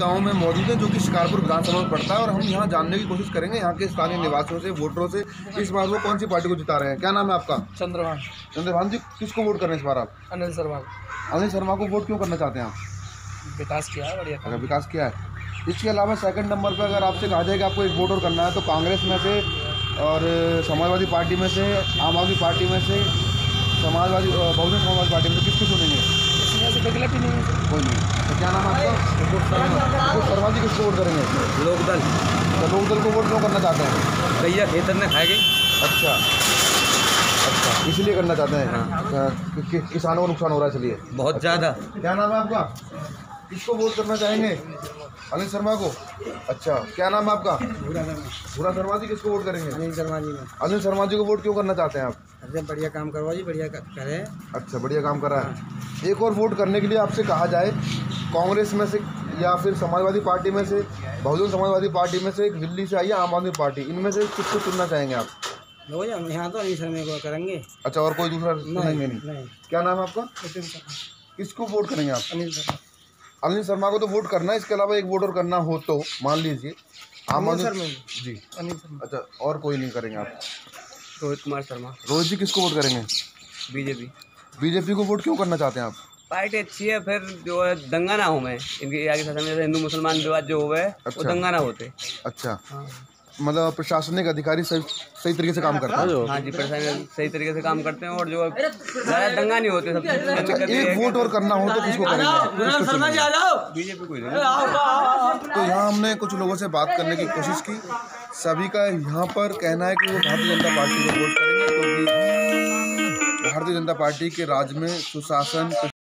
गाँव में मौजूद हैं जो कि शिकारपुर विधानसभा में पड़ता है और हम यहाँ जानने की कोशिश करेंगे यहाँ के स्थानीय निवासियों से वोटरों से इस बार वो कौन सी पार्टी को जिता रहे हैं? क्या नाम है आपका? चंद्रभान। चंद्रभान जी किसको वोट करने इस बार आप? अनिल सरवाल अनिल शर्मा को वोट क्यों करना चाहते हैं आप? विकास किया है बढ़िया। अगर विकास किया है। इसके अलावा सेकंड नंबर पर अगर आपसे कहा जाए कि आपको एक वोट और करना है तो कांग्रेस में से और समाजवादी पार्टी में से आम आदमी पार्टी में से समाजवादी बहुजन समाजवादी पार्टी में से किसको चुनेंगे? ही है। कोई नहीं। तो क्या नाम है आपका? शर्मा जी किसको वोट करेंगे? लोकदल। तो लोकदल को वोट क्यों करना चाहते हैं? गैया खेतर में खाई गई अच्छा। अच्छा इसलिए करना चाहते हैं? अच्छा, कि- कि- किसानों को नुकसान हो रहा है इसलिए? बहुत ज़्यादा। क्या नाम है आपका? किसको वोट करना चाहेंगे? अनिल शर्मा को? अच्छा क्या नाम है आपका? भूरा शर्मा। जी किसको वोट करेंगे? अनिल शर्मा जी अनिल शर्मा जी को वोट क्यों करना चाहते हैं आप? अरे बढ़िया काम करवा जी बढ़िया करें। अच्छा बढ़िया काम कर रहा है। एक और वोट करने के लिए आपसे कहा जाए कांग्रेस में से या फिर समाजवादी पार्टी में से बहुजन समाजवादी पार्टी में से एक दिल्ली से आई है आम आदमी पार्टी। इनमें से किसको चुनना चाहेंगे आप? यहाँ तो अनिल शर्मा को करेंगे। अच्छा और कोई दूसरा चुनेंगे नहीं नहीं। क्या नाम है आपका? किसको वोट करेंगे आप? अनिल शर्मा। अनिल शर्मा को तो वोट करना है इसके अलावा एक वोट और करना हो तो मान लीजिए। आम आदमी जी। अनिल शर्मा। अच्छा और कोई नहीं करेंगे आप। रोहित कुमार शर्मा। रोहित जी किसको वोट करेंगे? बीजेपी। बीजेपी को वोट क्यों करना चाहते हैं आप? पार्टी अच्छी है फिर जो है दंगा ना हो मैं। इनके आगे साथ में जैसे हिंदू मुसलमान विवाद जो हुआ वो अच्छा। दंगा ना होते। अच्छा। मतलब प्रशासनिक अधिकारी सही सही तरीके से काम करता है। हाँ जी प्रशासन सही तरीके से काम करते हैं और जो ज़्यादा दंगा नहीं होते मेन अच्छा एक वोट और करना हो तो किसको करेंगे? बीजेपी को तो यहाँ हमने कुछ लोगों से बात करने की कोशिश की। सभी का यहाँ पर कहना है कि वो भारतीय जनता पार्टी को वोट करेंगे क्योंकि भारतीय जनता पार्टी के राज में सुशासन